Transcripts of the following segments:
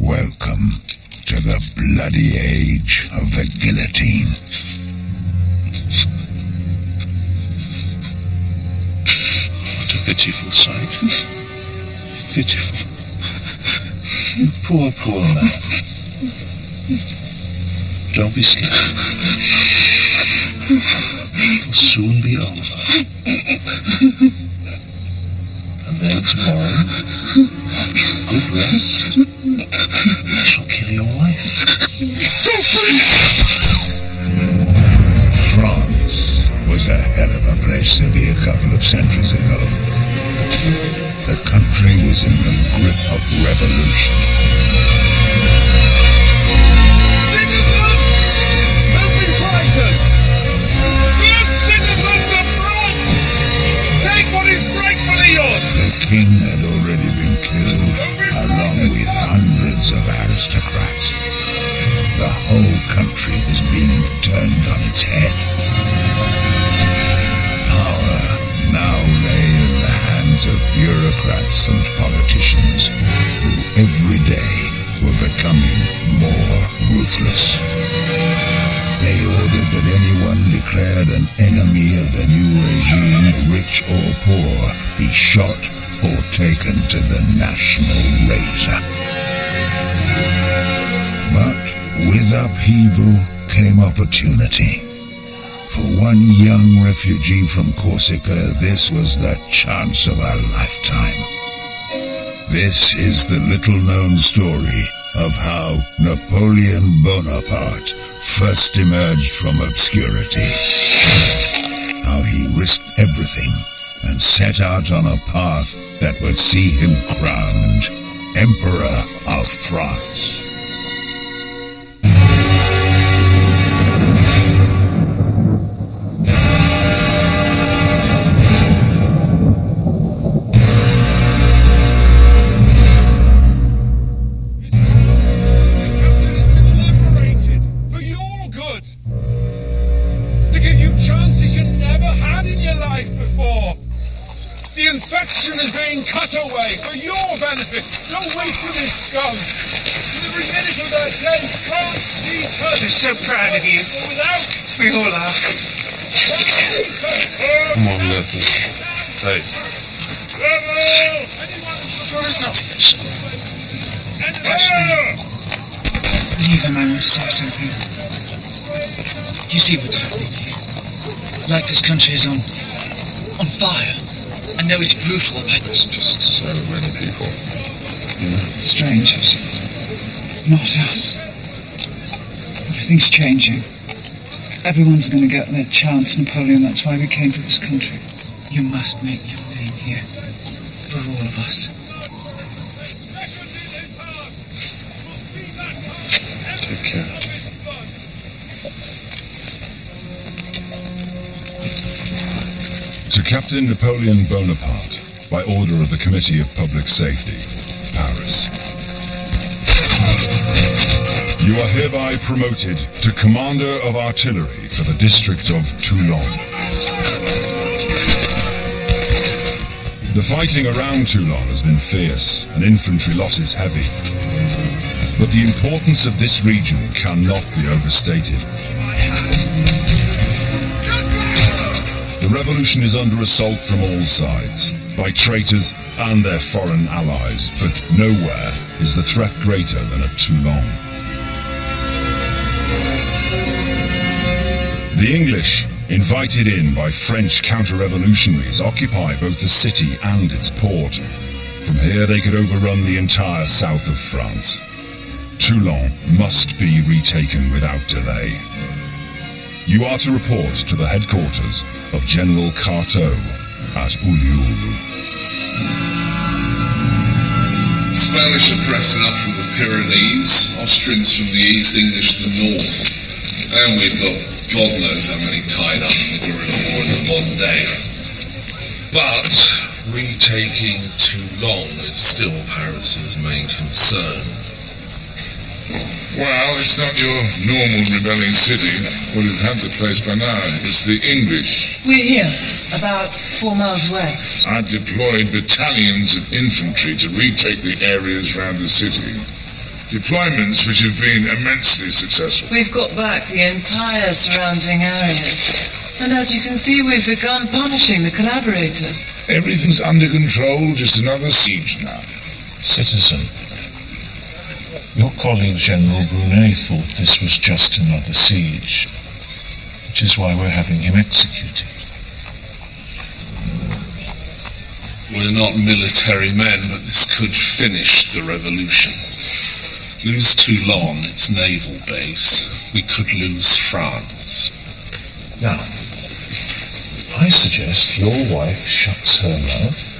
Welcome to the bloody age of the guillotine. What a pitiful sight. pitiful. You Poor, poor man. Don't be scared. It'll soon be over. And then tomorrow, good rest, a hell of a place to be a couple of centuries ago. The country was in the grip of revolution. And politicians who every day were becoming more ruthless. They ordered that anyone declared an enemy of the new regime, rich or poor, be shot or taken to the national razor. But with upheaval came opportunity. For one young refugee from Corsica, this was the chance of a lifetime. This is the little known story of how Napoleon Bonaparte first emerged from obscurity. How he risked everything and set out on a path that would see him crowned Emperor of France. Being cut away for your benefit. Don't wait for this gun. With every minute of that day, France needs her. We're so proud of you. Without We all are. Come on, Lettuce. Hey, That's not special. Believe him, I want to say something. You see what's happening here. Like this country is on on fire. I know it's brutal, but there's just so many people. strangers. Not us. Everything's changing. Everyone's going to get their chance, Napoleon. That's why we came to this country. You must make your name here. For all of us. Take care. To Captain Napoleon Bonaparte, by order of the Committee of Public Safety, Paris. You are hereby promoted to Commander of Artillery for the district of Toulon. The fighting around Toulon has been fierce and infantry losses heavy. But the importance of this region cannot be overstated. The revolution is under assault from all sides, by traitors and their foreign allies, but nowhere is the threat greater than at Toulon. The English, invited in by French counter-revolutionaries, occupy both the city and its port. From here they could overrun the entire south of France. Toulon must be retaken without delay. You are to report to the headquarters of General Carteaux at Ollioules. Spanish are pressing up from the Pyrenees, Austrians from the east, English the north. And we've got God knows how many tied up in the guerrilla war in the modern day. But retaking Toulon is still Paris's main concern. Well, it's not your normal rebelling city. Would have had the place by now. It's the English. We're here, about four miles west. I deployed battalions of infantry to retake the areas around the city. Deployments which have been immensely successful. We've got back the entire surrounding areas. And as you can see, we've begun punishing the collaborators. Everything's under control, just another siege now. Citizen, your colleague General Brunet thought this was just another siege, which is why we're having him executed. We're not military men, but this could finish the revolution. Lose Toulon, its naval base, we could lose France. Now, I suggest your wife shuts her mouth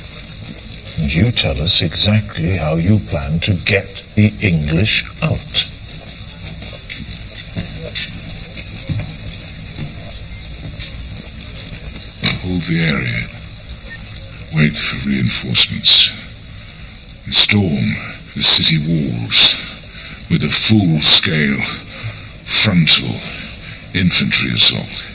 you tell us exactly how you plan to get the English out. Hold the area. Wait for reinforcements. And storm the city walls with a full-scale frontal infantry assault.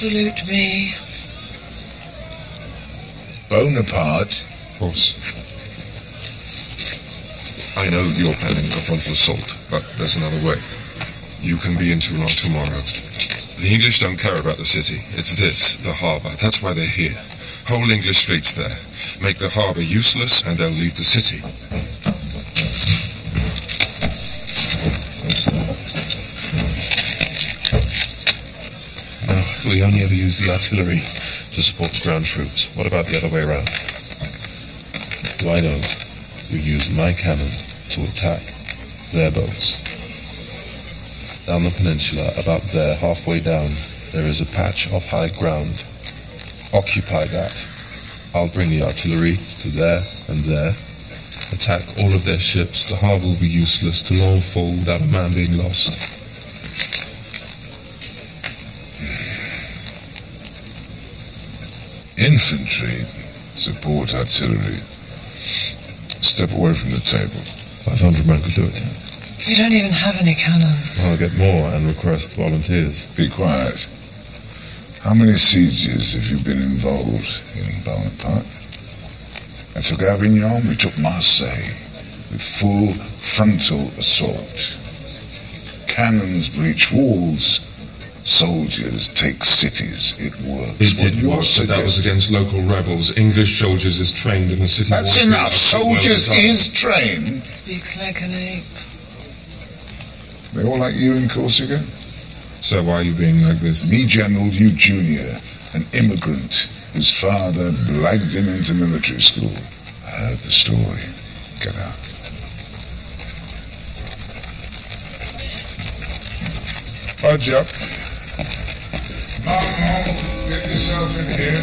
You salute me. Bonaparte? of course. I know you're planning a frontal assault, but there's another way. You can be in Toulon tomorrow. The English don't care about the city. It's this, the harbour. That's why they're here. Whole English fleet's there. Make the harbour useless, and they'll leave the city. No, we only ever use the artillery to support the ground troops. What about the other way around? Why don't we use my cannon to attack their boats? Down the peninsula, about there, halfway down, there is a patch of high ground. Occupy that. I'll bring the artillery to there and there. Attack all of their ships. The harbour will be useless. Toulon fall without a man being lost. Infantry support artillery. Step away from the table. 500 men could do it. We don't even have any cannons. I'll get more and request volunteers. Be quiet. How many sieges have you been involved in, Bonaparte? I took Avignon, we took Marseille, with full frontal assault. Cannons breach walls, soldiers take cities. It works. It What did work, but that was against local rebels. English soldiers is trained in the city That's walls enough. as well Soldiers is trained. Speaks like an ape. They all like you in Corsica? So why are you being like this? Me, General, you junior, an immigrant whose father blagged him into military school. I heard the story. Get out. Budge up. Marmont, get yourself in here.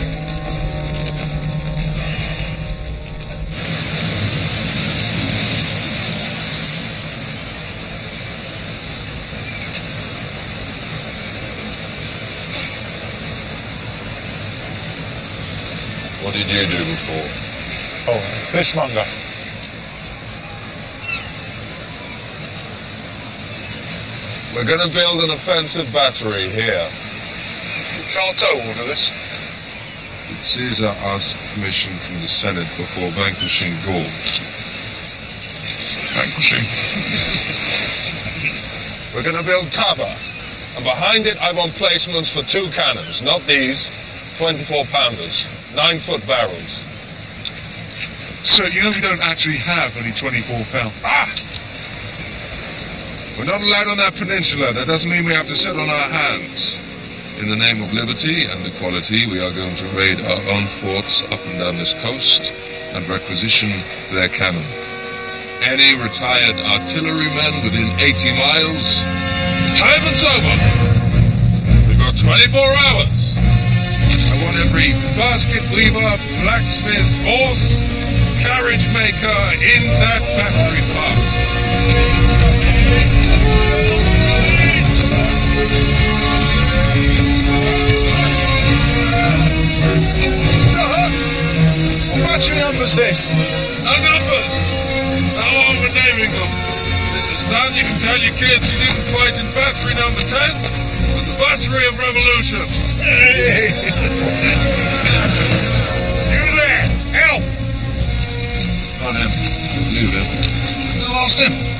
What did you do before? Oh, fishmonger. We're going to build an offensive battery here. Can't order this. Caesar asked permission from the Senate before vanquishing Gaul. Vanquishing. We're going to build cover. And behind it, I want placements for two cannons, not these. 24 pounders, nine foot barrels. So, you know we don't actually have any 24 pound. Ah! We're not allowed on that peninsula. That doesn't mean we have to sit on our hands. In the name of liberty and equality, we are going to raid our own forts up and down this coast and requisition their cannon. Any retired artilleryman within 80 miles, timement's over. We've got 24 hours. I want every basket weaver, blacksmith, horse, carriage maker in that factory park. What battery number's this? No numbers! How are we naming them? This is done. You can tell your kids you didn't fight in battery number 10, but the battery of revolution. Hey! You there! Help! On him. Leave him. I lost him.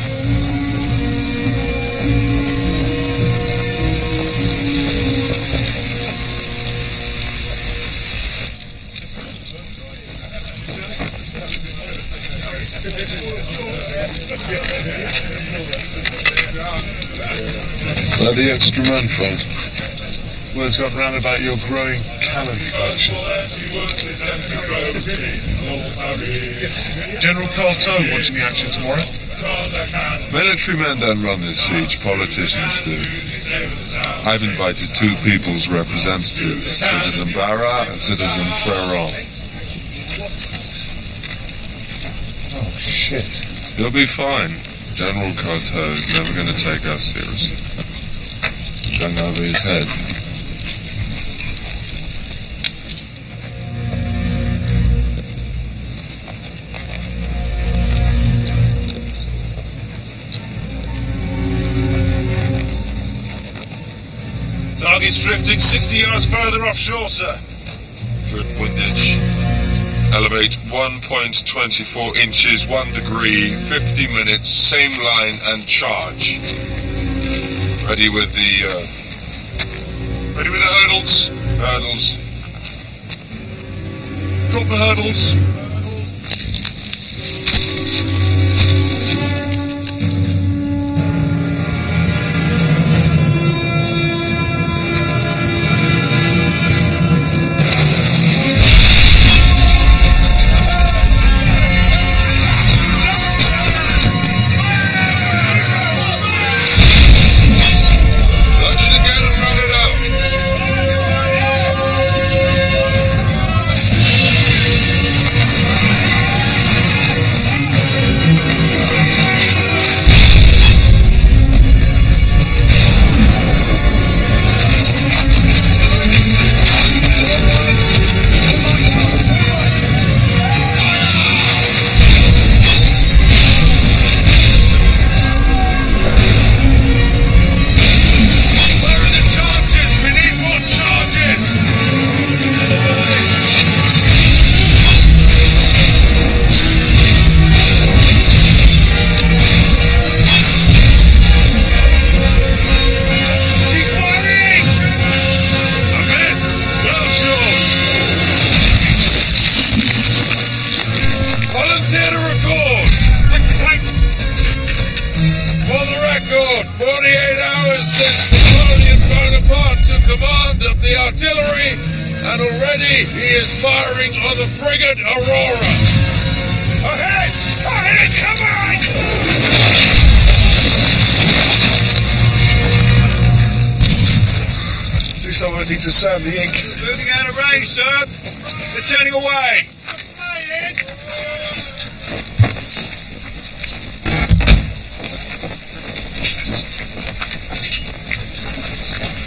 The extra men from? Word's got round about your growing cannon collection. General Carteaux watching the action tomorrow. Military men don't run this siege, politicians do. I've invited two people's representatives, Citizen Barras and Citizen Freron. Oh, shit. You'll be fine. General Carteaux is never going to take us seriously. Gun over his head. Target's drifting 60 yards further offshore, sir. Good windage. Elevate 1.24 inches, 1 degree, 50 minutes, same line and charge. Ready with the, uh, ready with the hurdles. Hurdles. Drop the hurdles.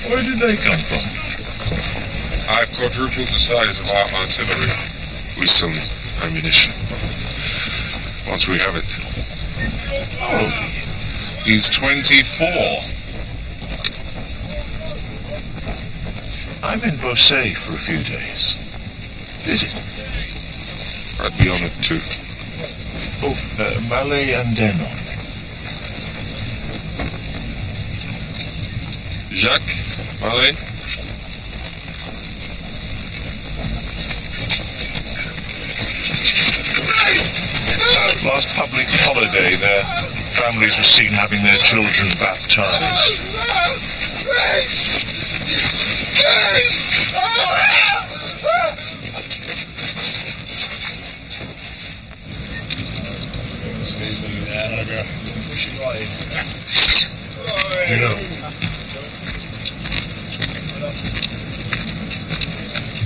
Where did they come from? I've quadrupled the size of our artillery. We still need ammunition. Once we have it. Oh, he's 24. I'm in Beausset for a few days. Busy. I'd be on it too. Oh, uh, Malay and Denon. Jacques, Marlene. Last public holiday, their families were seen having their children baptized. You know,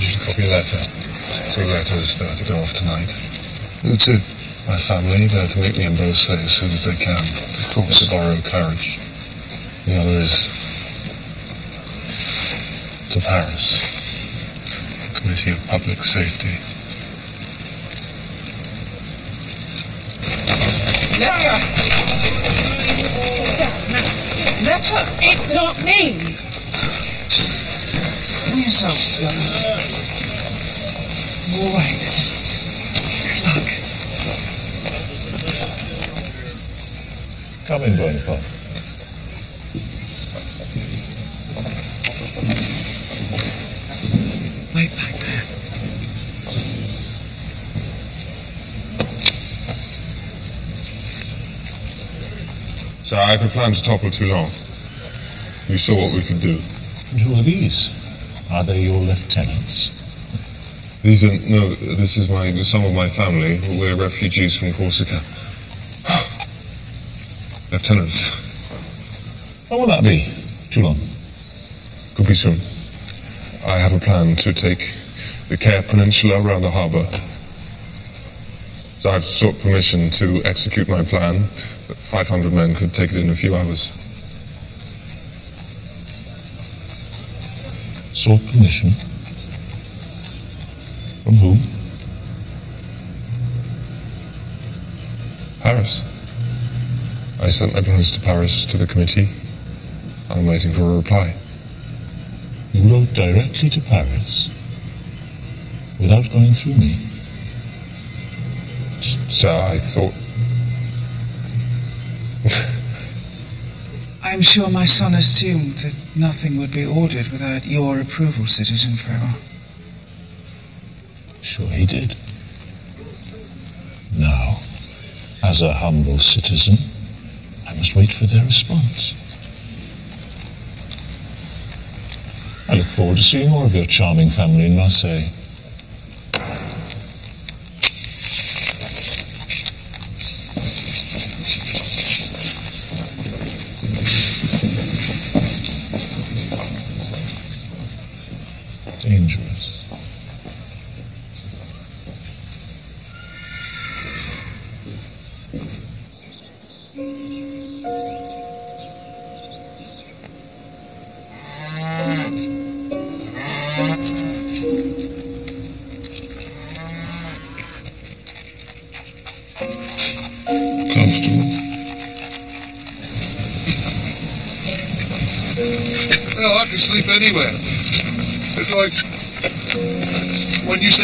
just a copy letter. Two letters that are to go off tonight. Who to? My family, they're to meet me in Beausset as soon as they can. Of course. To borrow courage. The other is to Paris. Committee of Public Safety. Letter! Sit down now. Letter! It's not me! Just pull yourselves together. All right. Good luck. Come in, Bonaparte. Wait back there. So I have a plan to topple Toulon. You saw what we could do. And who are these? Are they your lieutenants? These are no. This is my some of my family. We're refugees from Corsica. Lieutenants, When will that be? Toulon. could be soon. I have a plan to take the Care Peninsula around the harbour. So I've sought permission to execute my plan. but 500 men could take it in a few hours. Sought permission. From whom? Paris. I sent my plans to Paris to the committee. I'm waiting for a reply. You wrote directly to Paris? Without going through me? So I thought I'm sure my son assumed that nothing would be ordered without your approval, Citizen Farrell. Sure he did. Now, as a humble citizen, I must wait for their response. I look forward to seeing more of your charming family in Marseille.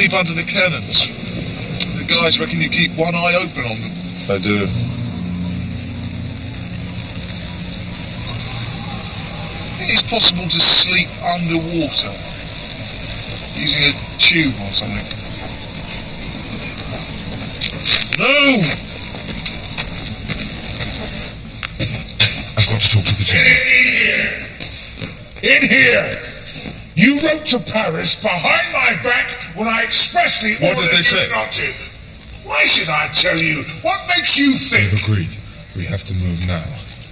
Sleep under the cannons. The guys reckon you keep one eye open on them. I do. Think it's possible to sleep underwater using a tube or something. No! I've got to talk to the general. In here! You wrote to Paris behind my back when I expressly What did they you say? not to. Why should I tell you? What makes you think? They've agreed. We have to move now.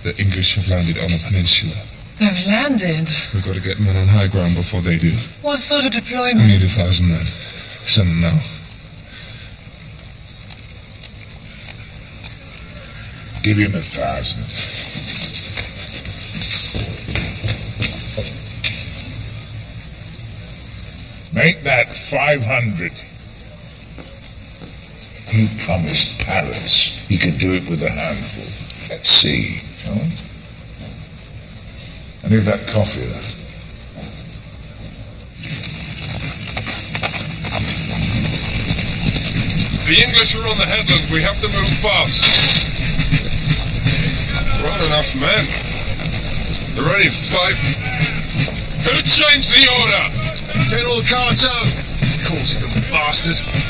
The English have landed on the peninsula. They've landed. We've got to get men on high ground before they do. What sort of deployment? We need a thousand men. Send them now. Give him a thousand. Make that five hundred. You promised Paris he could do it with a handful. Let's see, we? And if that coffee there. The English are on the headland. We have to move fast. Right enough men. There are only five. Who changed the order? General Carteaux! Corsican bastard!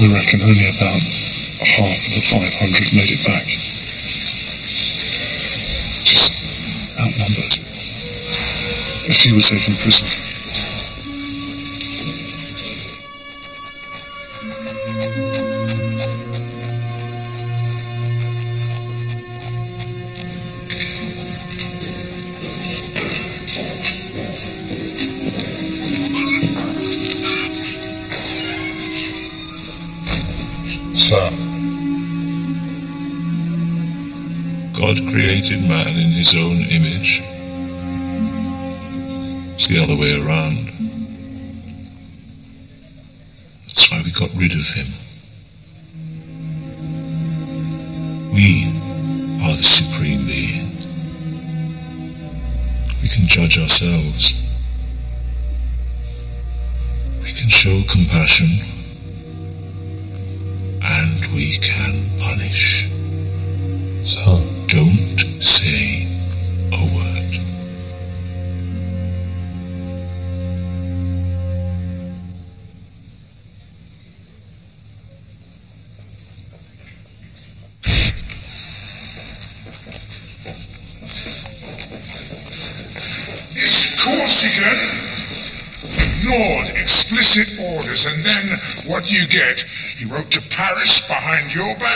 We reckon only about half of the 500 made it back. Just outnumbered. A few were taken prisoner. Way around.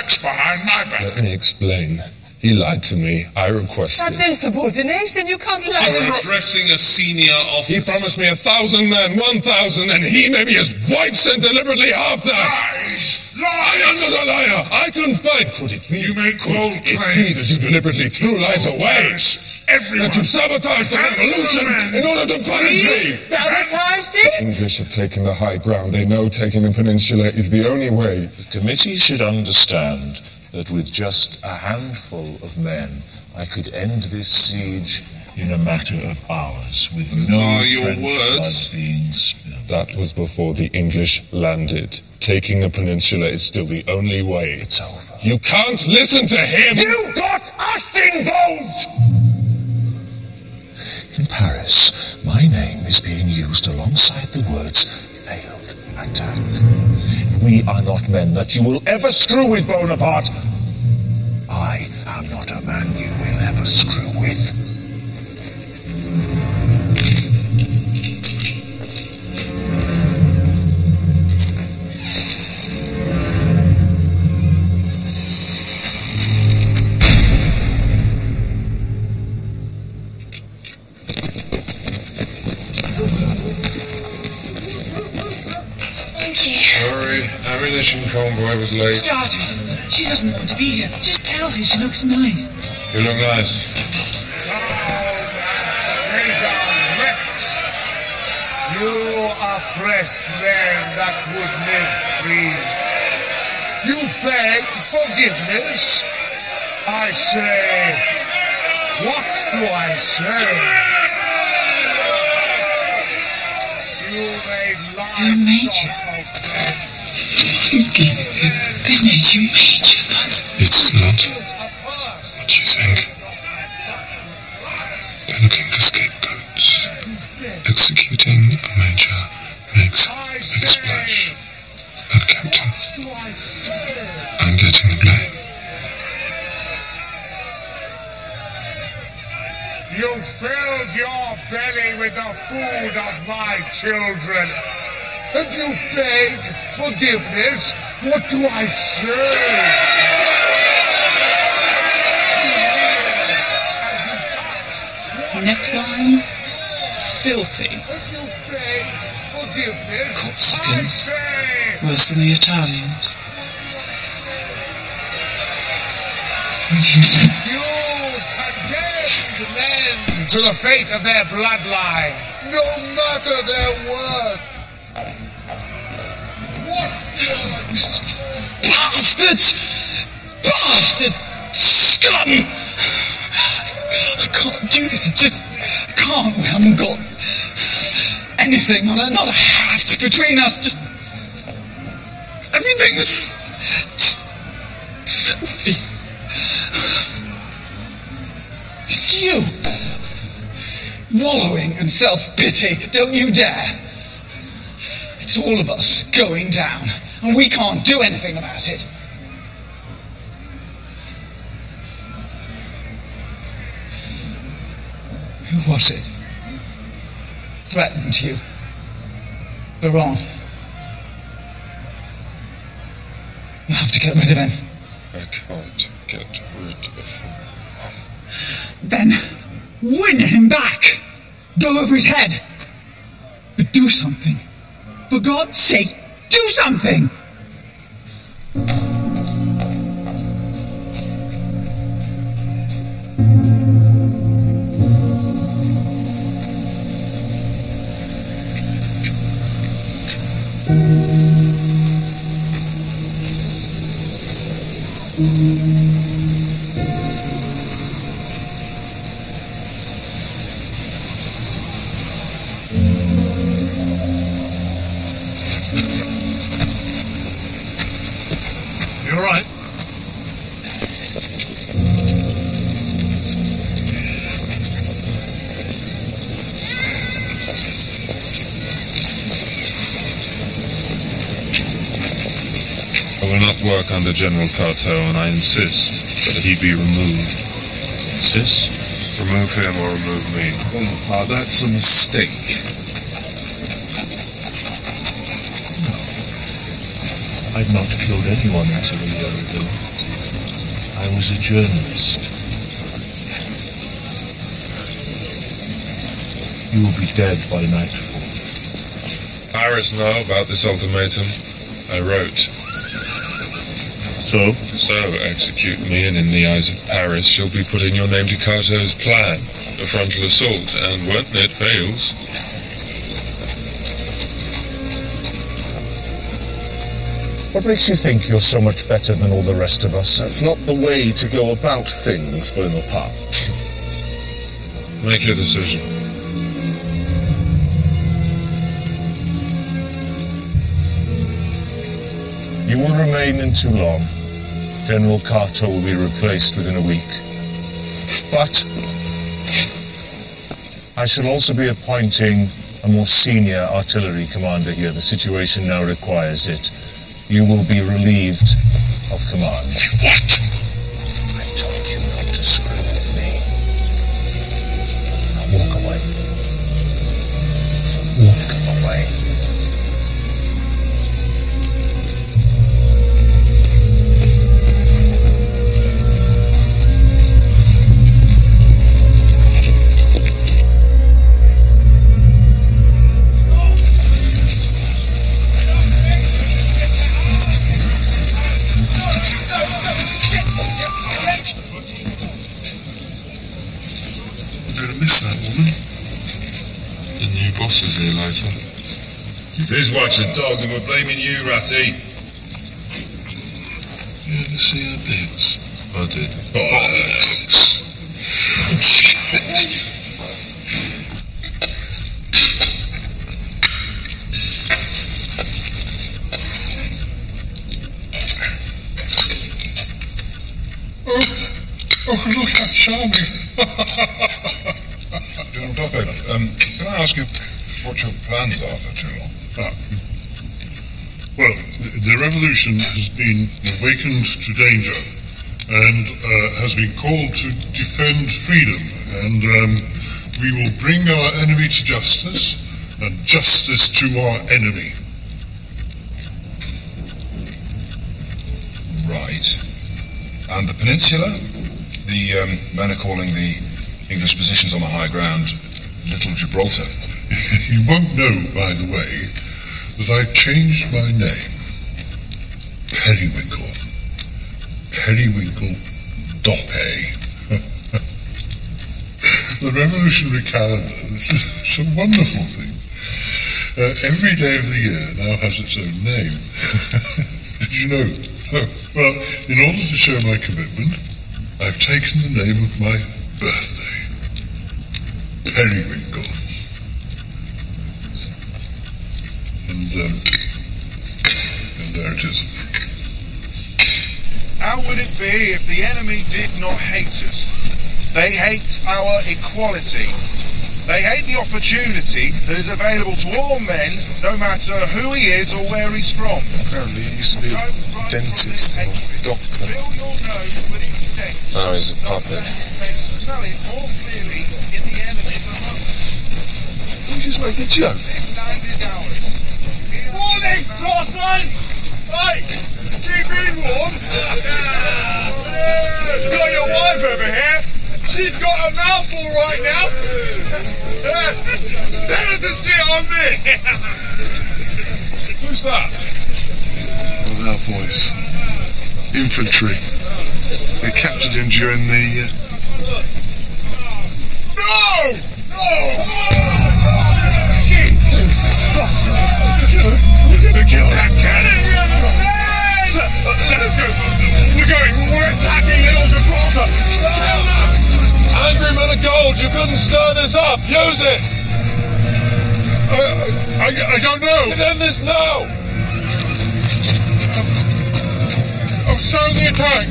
Backs, behind my back. Let me explain. He lied to me. I requested. That's insubordination. You can't lie. I'm addressing a senior officer. He promised me a thousand men, one thousand, and he, maybe his wife, sent deliberately half that. Lies! I am not a liar. I can fight. Could it be? You make bold Could it be claims. that you deliberately threw lives away? Everyone. That you sabotaged the Handful revolution in order to punish me? Sabotaged it? The English have taken the high ground. They know taking the peninsula is the only way. The committee should understand that with just a handful of men, I could end this siege in a matter of hours, with Those no are your French words. blood being spilled. That was before the English landed. Taking the peninsula is still the only way. It's over. You can't listen to him! You got us involved! In Paris, my name is being used alongside the words failed attack. We are not men that you will ever screw with, Bonaparte. I am not a man you will ever screw with. Sorry, ammunition convoy was late. Started. She doesn't want to be here. Just tell her she looks nice. You look nice. Stay down, Rex. You oppressed men that would live free. You beg forgiveness. I say, what do I say? You made You're a major. Him. They made you major, but It's not what you think. They're looking for scapegoats. Executing a major makes a splash. That captain, I'm getting the blame. You filled your belly with the food of my children. And you beg forgiveness What do I say? Neckline, filthy. Corsicans, worse than the Italians. You condemned men to the fate of their bloodline, no matter their worth. Bastards! Bastard! Scum! I can't do this. I just can't. We haven't got anything. Not a, not a hat between us. Just everything's. You wallowing in self-pity. Don't you dare. It's all of us going down, and we can't do anything about it. Who was it? Threatened you? Baron. You have to get rid of him. I can't get rid of him. Then win him back! Go over his head! But do something. For God's sake, do something! General Carteaux, and I insist that he be removed. Insist? Remove him or remove me. Oh, Bonaparte, that's a mistake. No. I've not killed anyone until a year ago. I was a journalist. You will be dead by nightfall. Paris know about this ultimatum. I wrote. So? So execute me, and in the eyes of Paris, she'll be putting your name to Carteaux's plan, a frontal assault, and when it fails, What makes you think you're so much better than all the rest of us? That's not the way to go about things, Bonaparte. make your decision. You will remain in Toulon. General Carter will be replaced within a week. But I shall also be appointing a more senior artillery commander here. The situation now requires it. You will be relieved of command. What? I told you not to screw with me. Now walk away. Walk New is here later. If his wife's a dog, then we're blaming you, Ratty. You ever see her dance? I did. Bollocks. Oh, look how charming. General Doppet, um, can I ask you what your plans are for Toulon? Ah. Well, the- revolution has been awakened to danger and uh, has been called to defend freedom. And um, we will bring our enemy to justice and justice to our enemy. Right. And the peninsula? The um, men are calling the English positions on the high ground Little Gibraltar. you won't know, by the way, that I've changed my name. Periwinkle. Periwinkle Doppet. the revolutionary calendar, this is it's a wonderful thing. Uh, every day of the year now has its own name. Did you know? Oh, well, in order to show my commitment, I've taken the name of my birthday. Periwinkle. And, um, and there it is. How would it be if the enemy did not hate us? They hate our equality. They hate the opportunity that is available to all men, no matter who he is or where he's from. Apparently he used to be a dentist or doctor. Now he's a puppet. Smell it more clearly in the enemy's You just make a joke. Tossers! Hey, keep in warm. You Got your wife over here. She's got a mouthful right now. Better to sit on this. Who's that? Well, our boys. Infantry. They captured him during the. Uh... Kill that cannon! Sir, let us go. We're going. We're attacking Little Gibraltar. Angry men of gold, you couldn't stir this up. Use it. I, I don't know. Get in this now. Oh, sound the attack.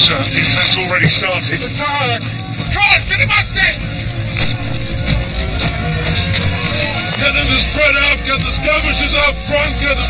Sir, the attack's already started. Attack! Come on, get him Get them to spread out. Get the skirmishers out front. Get them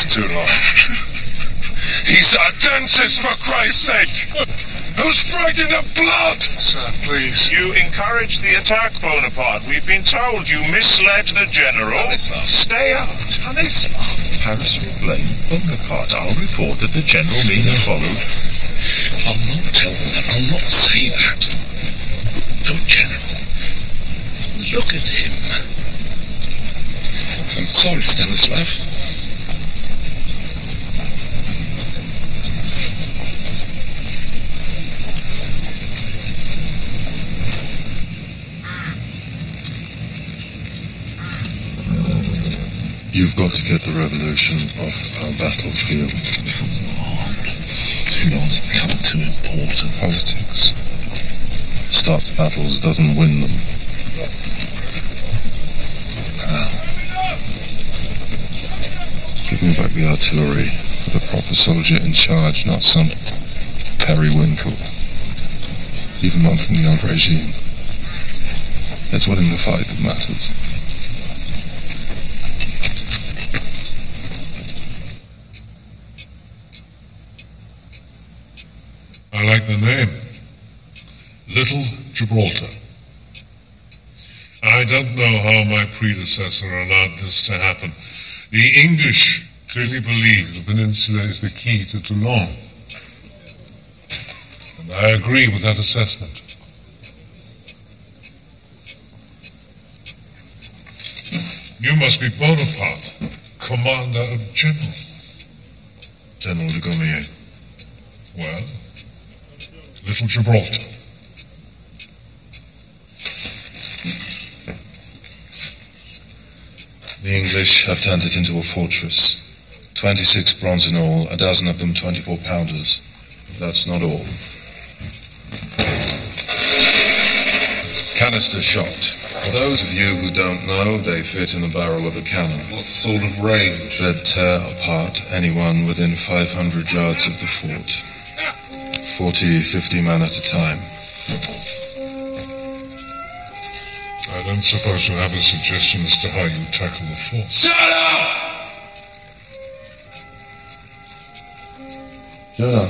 us too long. He's a dentist, for Christ's sake! Who's frightened of blood? Sir, please. You encouraged the attack, Bonaparte. We've been told you misled the general. Stanislas. Stay out. Stanislas. Paris will blame Bonaparte. I'll report that the general Mina followed. I'll not tell them that. I'll not say that. No, General. Look at him. I'm sorry, Stanislav. You've got to get the revolution off our battlefield. You know, it's become too important. Politics. Starts battles, doesn't win them. Give me back the artillery with a proper soldier in charge, not some periwinkle. Even one from the old regime. It's winning the fight that matters. I like the name. Little Gibraltar. I don't know how my predecessor allowed this to happen. The English clearly believe the peninsula is the key to Toulon. And I agree with that assessment. You must be Bonaparte, commander of general. General Dugommier. Well, Little Gibraltar. The English have turned it into a fortress. 26 bronze in all, a dozen of them 24 pounders. That's not all. Canister shot. For those of you who don't know, they fit in the barrel of a cannon. What sort of range? They'd tear apart anyone within 500 yards of the fort. 40, 50 men at a time. I don't suppose you have a suggestion as to how you tackle the fort. Shut up! Jonah.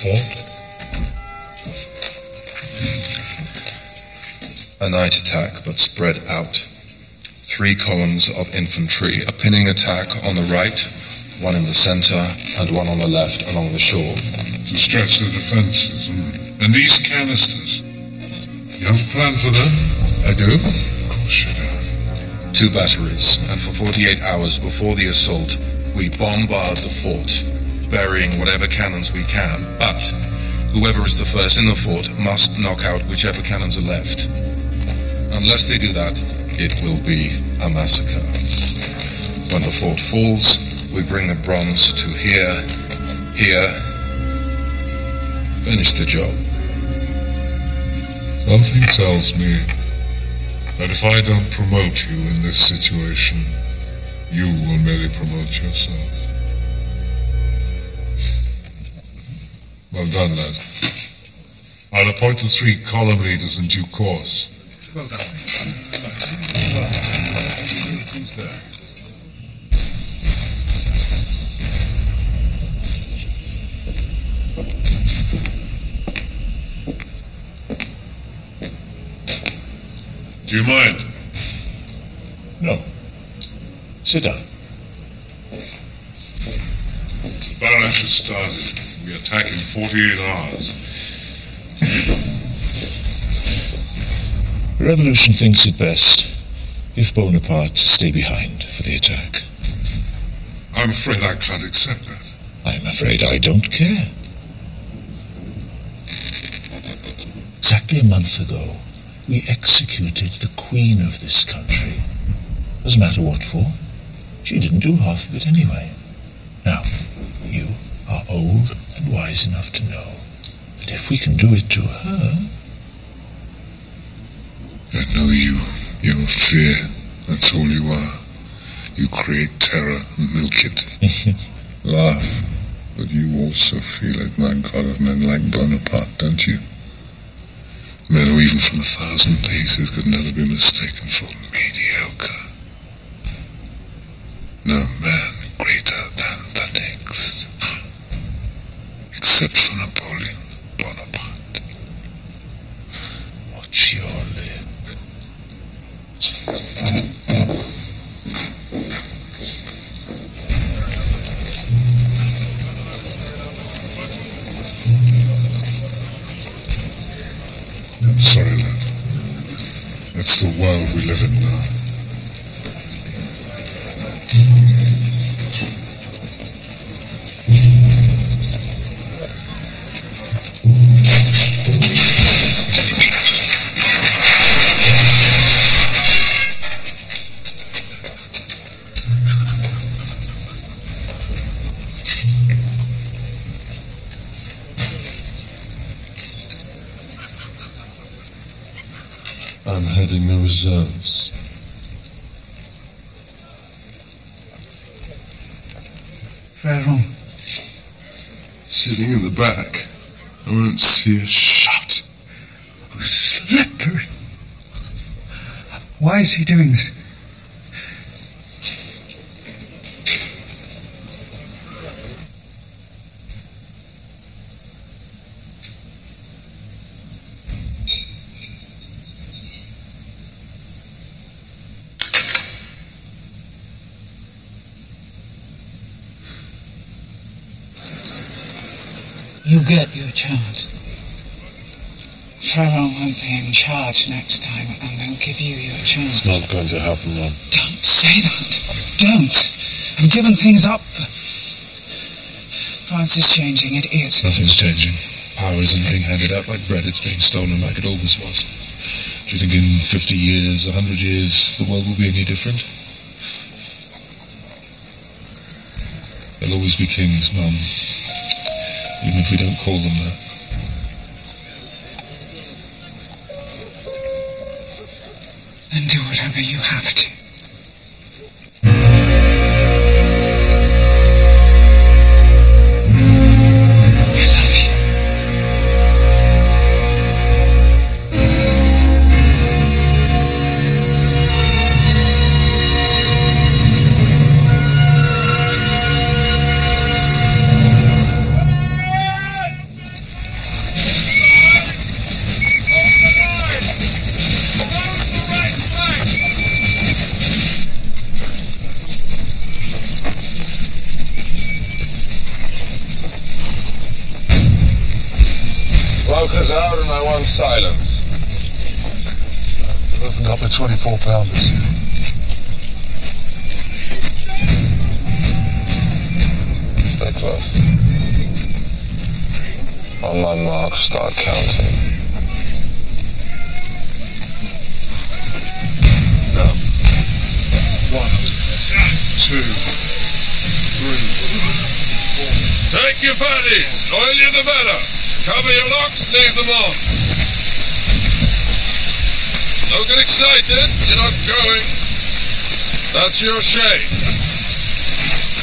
Fort? A night attack, but spread out. Three columns of infantry, a pinning attack on the right, one in the center, and one on the left along the shore. To stretch the defenses. hmm. And these canisters. You have a plan for them? I do. Of course you do. Two batteries, and for 48 hours before the assault, we bombard the fort, burying whatever cannons we can. But whoever is the first in the fort must knock out whichever cannons are left. Unless they do that, it will be a massacre. When the fort falls, we bring the bronze to here, here, finish the job. Something tells me that if I don't promote you in this situation, you will merely promote yourself. Well done, lad. I'll appoint the three column leaders in due course. Well done. There. Do you mind? No. Sit down. The barrage has started. We attack in 48 hours. Revolution thinks it best if Bonaparte stay behind for the attack. I'm afraid I can't accept that. I'm afraid I don't care. Exactly a month ago, we executed the queen of this country. Doesn't matter what for. She didn't do half of it anyway. Now, you are old and wise enough to know that if we can do it to her, I know you. You're fear. That's all you are. You create terror, and milk it, laugh. But you also feel it, my God, of men like Bonaparte, don't you? Men who even from a thousand paces could never be mistaken for mediocre. The Sitting in the back. I won't see a shot. Slippery. Why is he doing this? You'll get your chance. Freron won't be in charge next time, and they'll give you your chance. It's not going to happen, Ron. Don't say that. Don't. I've given things up. France is changing. It is. Nothing's changing. Power isn't being handed out like bread. It's being stolen like it always was. Do you think in 50 years, 100 years, the world will be any different? There'll always be kings, Mum. Even if we don't call them that. On my mark, start counting. Now. One, two, three, Take your fatties. Oil you the better. Cover your locks, leave them on. Don't get excited. You're not going. That's your shame.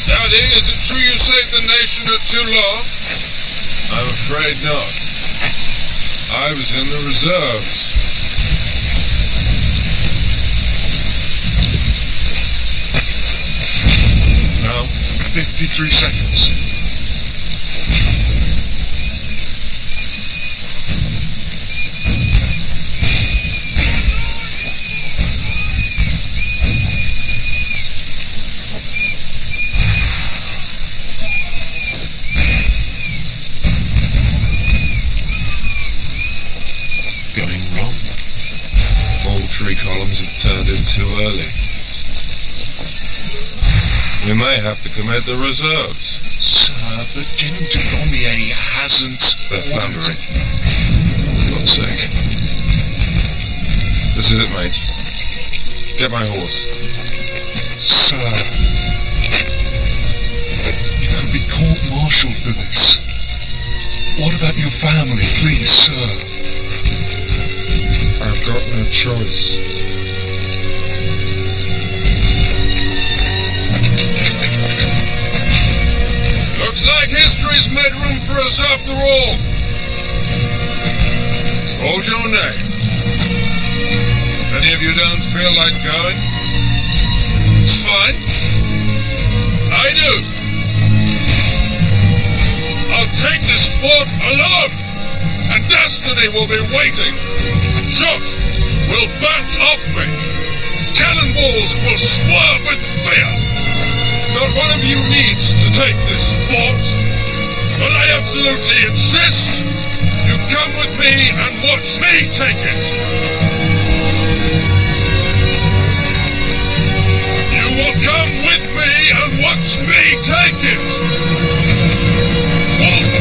Daddy, is it true you saved the nation at Toulon? I'm afraid not. I was in the reserves. now 53 seconds. Too early. We may have to commit the reserves. Sir, but Gentilhomier hasn't. They're floundering. For God's sake. This is it, mate. Get my horse. Sir. You could be court-martialed for this. What about your family, please, sir? I've got no choice. Like history's made room for us after all. Hold your neck. Any of you don't feel like going? It's fine. I do. I'll take this fort alone, and destiny will be waiting. Shot will bounce off me. Cannonballs will swerve with fear. Not one of you needs to take this fort, but I absolutely insist you come with me and watch me take it. You will come with me and watch me take it. Wolf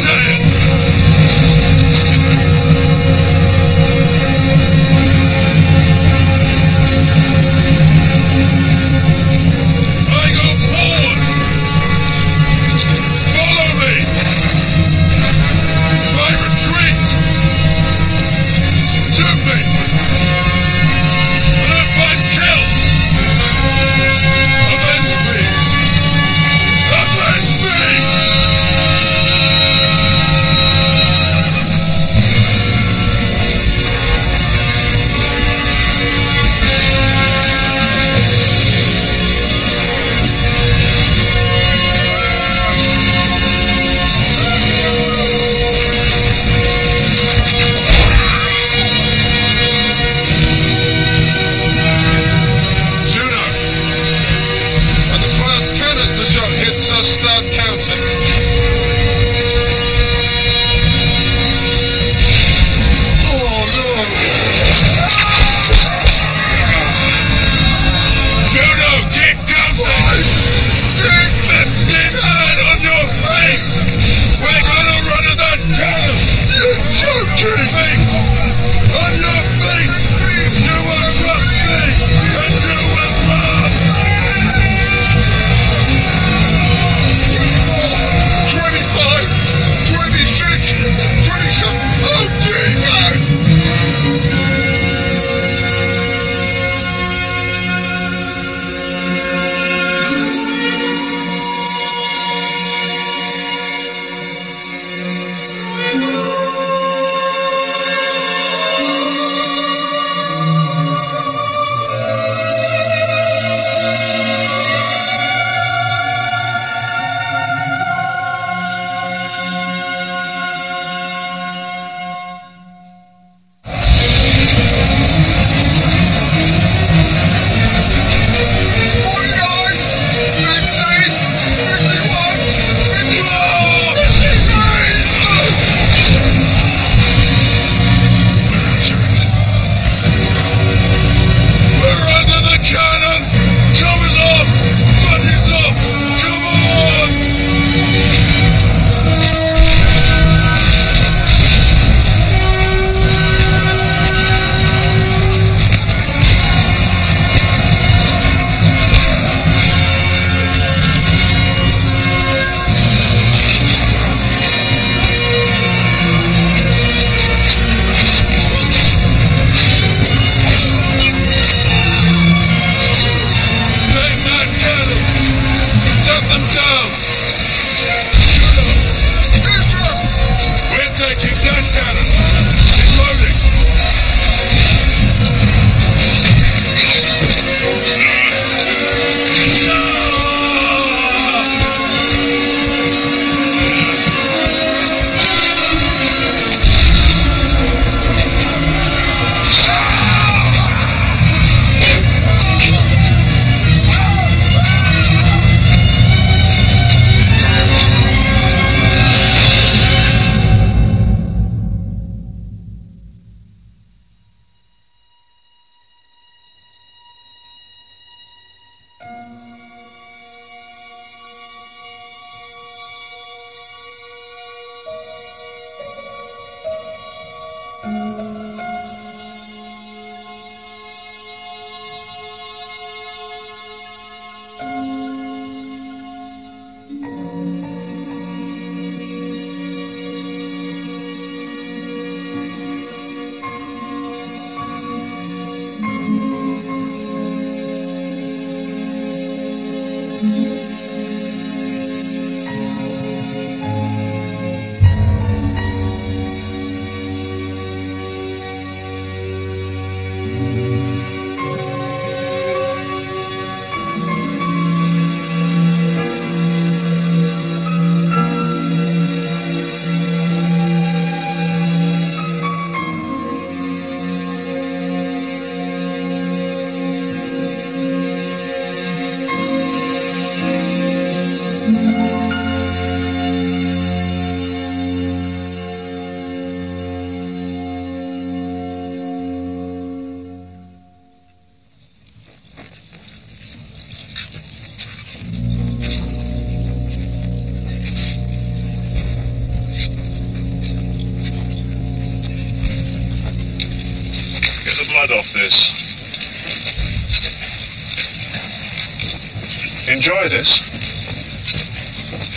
Enjoy this.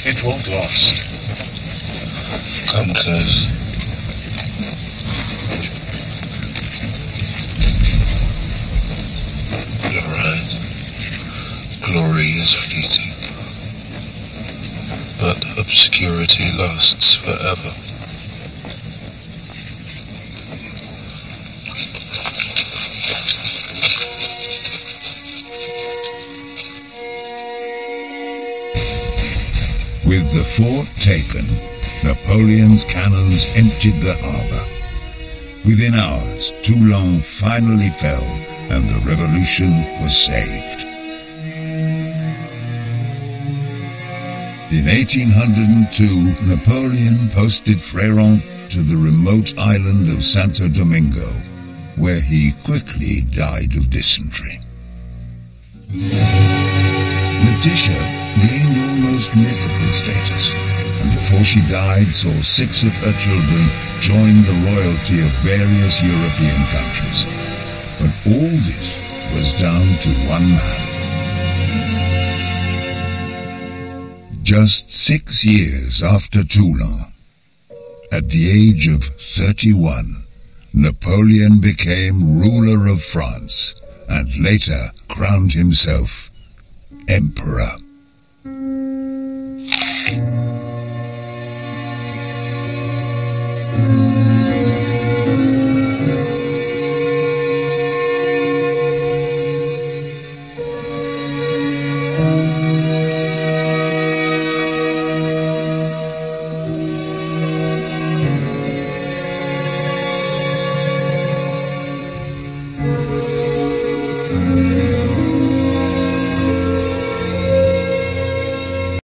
It won't last. Come close. You're. Glory is fleeting. But obscurity lasts forever. The fort taken, Napoleon's cannons emptied the harbor. Within hours, Toulon finally fell and the revolution was saved. In 1802, Napoleon posted Freron to the remote island of Santo Domingo, where he quickly died of dysentery. Letitia gained almost mythical status, and before she died saw six of her children join the royalty of various European countries. But all this was down to one man. Just six years after Toulon, at the age of 31, Napoleon became ruler of France and later crowned himself emperor.